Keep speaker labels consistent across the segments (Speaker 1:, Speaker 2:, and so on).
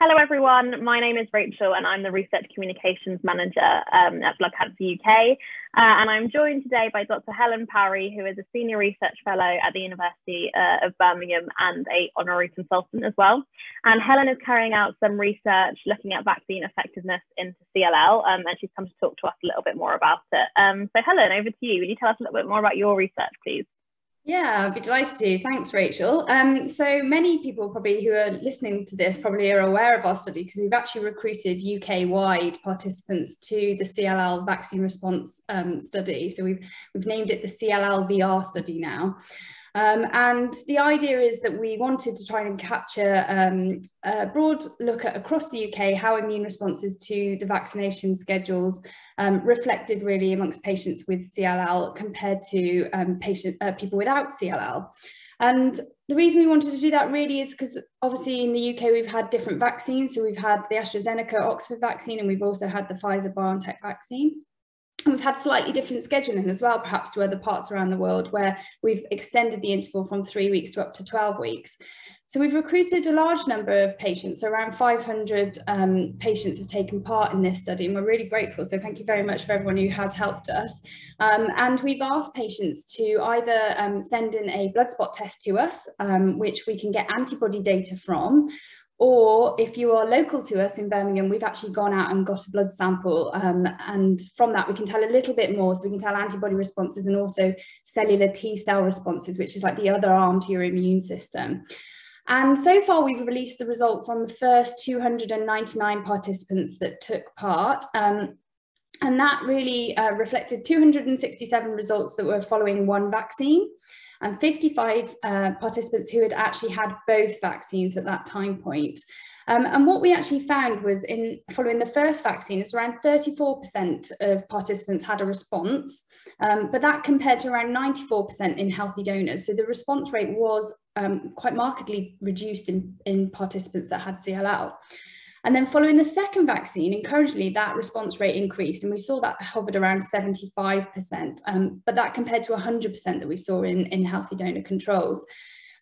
Speaker 1: Hello, everyone. My name is Rachel, and I'm the Research Communications Manager um, at Blood Cancer UK. Uh, and I'm joined today by Dr. Helen Parry, who is a Senior Research Fellow at the University uh, of Birmingham and a honorary consultant as well. And Helen is carrying out some research looking at vaccine effectiveness into CLL, um, and she's come to talk to us a little bit more about it. Um, so, Helen, over to you. Would you tell us a little bit more about your research, please?
Speaker 2: Yeah, I'd be delighted to. Thanks, Rachel. Um, so many people probably who are listening to this probably are aware of our study because we've actually recruited UK-wide participants to the CLL vaccine response um, study. So we've we've named it the CLL VR study now. Um, and the idea is that we wanted to try and capture um, a broad look at across the UK how immune responses to the vaccination schedules um, reflected really amongst patients with CLL compared to um, patient, uh, people without CLL. And the reason we wanted to do that really is because obviously in the UK we've had different vaccines. So we've had the AstraZeneca Oxford vaccine and we've also had the Pfizer BioNTech vaccine. We've had slightly different scheduling as well, perhaps to other parts around the world where we've extended the interval from three weeks to up to 12 weeks. So we've recruited a large number of patients, so around 500 um, patients have taken part in this study and we're really grateful. So thank you very much for everyone who has helped us. Um, and we've asked patients to either um, send in a blood spot test to us, um, which we can get antibody data from, or if you are local to us in Birmingham, we've actually gone out and got a blood sample. Um, and from that, we can tell a little bit more. So we can tell antibody responses and also cellular T cell responses, which is like the other arm to your immune system. And so far, we've released the results on the first 299 participants that took part. Um, and that really uh, reflected 267 results that were following one vaccine and 55 uh, participants who had actually had both vaccines at that time point. Um, and what we actually found was in following the first vaccine, it's around 34% of participants had a response, um, but that compared to around 94% in healthy donors. So the response rate was um, quite markedly reduced in, in participants that had CLL. And then following the second vaccine, encouragingly, that response rate increased and we saw that hovered around 75%, um, but that compared to 100% that we saw in, in healthy donor controls.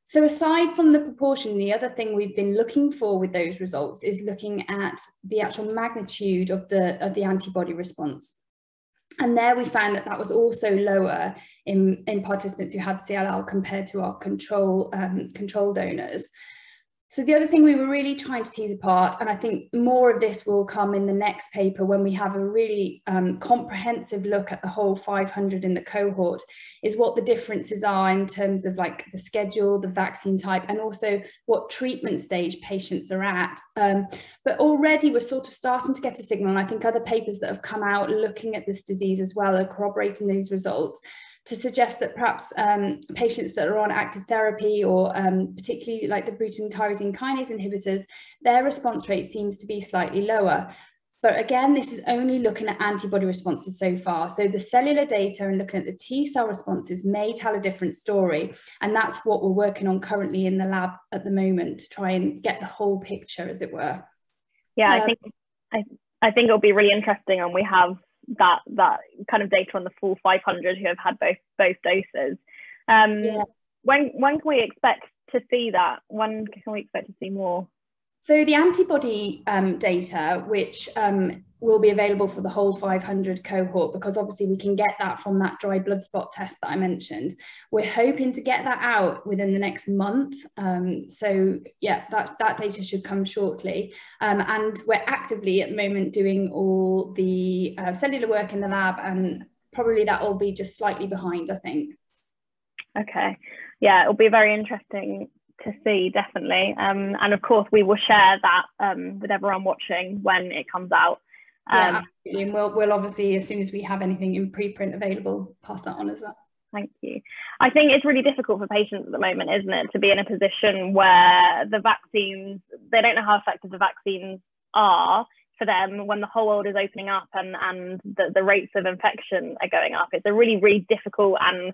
Speaker 2: So aside from the proportion, the other thing we've been looking for with those results is looking at the actual magnitude of the, of the antibody response. And there we found that that was also lower in, in participants who had CLL compared to our control, um, control donors. So the other thing we were really trying to tease apart, and I think more of this will come in the next paper when we have a really um, comprehensive look at the whole 500 in the cohort, is what the differences are in terms of like the schedule, the vaccine type, and also what treatment stage patients are at. Um, but already we're sort of starting to get a signal, and I think other papers that have come out looking at this disease as well are corroborating these results to suggest that perhaps um, patients that are on active therapy or um, particularly like the Bruton tyrosine kinase inhibitors, their response rate seems to be slightly lower. But again, this is only looking at antibody responses so far. So the cellular data and looking at the T cell responses may tell a different story. And that's what we're working on currently in the lab at the moment to try and get the whole picture, as it were.
Speaker 1: Yeah, uh, I think I, I think it'll be really interesting and we have that that kind of data on the full 500 who have had both both doses. Um, yeah. When when can we expect to see that? When can we expect to see more?
Speaker 2: So the antibody um, data, which um, will be available for the whole 500 cohort, because obviously we can get that from that dry blood spot test that I mentioned. We're hoping to get that out within the next month. Um, so yeah, that, that data should come shortly. Um, and we're actively at the moment doing all the uh, cellular work in the lab and probably that will be just slightly behind, I think.
Speaker 1: Okay. Yeah, it'll be very interesting to see definitely. Um, and of course we will share that um, with everyone watching when it comes out.
Speaker 2: Um, yeah, absolutely. and we'll, we'll obviously as soon as we have anything in preprint available pass that on as well.
Speaker 1: Thank you. I think it's really difficult for patients at the moment isn't it to be in a position where the vaccines they don't know how effective the vaccines are for them when the whole world is opening up and and the, the rates of infection are going up. It's a really really difficult and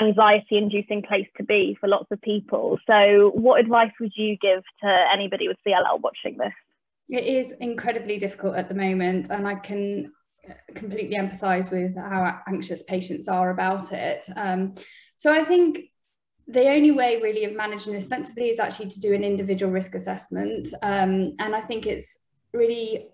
Speaker 1: anxiety inducing place to be for lots of people. So, what advice would you give to anybody with CLL watching this?
Speaker 2: It is incredibly difficult at the moment, and I can completely empathize with how anxious patients are about it. Um, so, I think the only way really of managing this sensibly is actually to do an individual risk assessment. Um, and I think it's really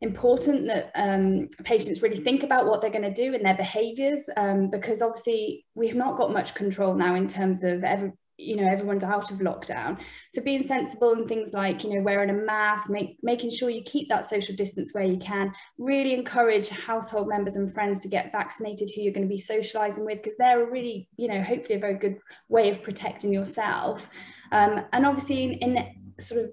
Speaker 2: important that um, patients really think about what they're going to do in their behaviours um, because obviously we've not got much control now in terms of every, you know everyone's out of lockdown. So being sensible and things like you know wearing a mask make, making sure you keep that social distance where you can really encourage household members and friends to get vaccinated who you're going to be socializing with because they're a really you know hopefully a very good way of protecting yourself. Um, and obviously in, in sort of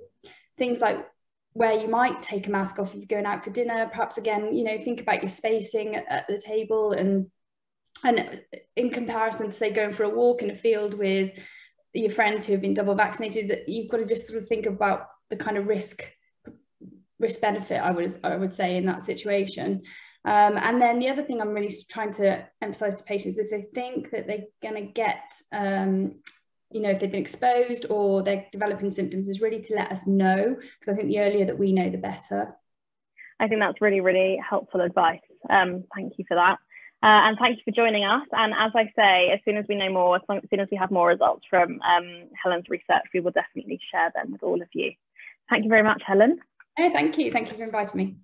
Speaker 2: things like where you might take a mask off if you're going out for dinner. Perhaps again you know think about your spacing at, the table and and in comparison to say going for a walk in a field with your friends who have been double vaccinated that you've got to just sort of think about the kind of risk risk benefit I would I would say in that situation. Um, and then the other thing I'm really trying to emphasize to patients is they think that they're going to get um, you know, if they've been exposed or they're developing symptoms is really to let us know because I think the earlier that we know, the better.
Speaker 1: I think that's really, really helpful advice. Um, thank you for that. Uh, and thank you for joining us. And as I say, as soon as we know more, as soon as we have more results from um, Helen's research, we will definitely share them with all of you. Thank you very much, Helen.
Speaker 2: Oh, thank you. Thank you for inviting me.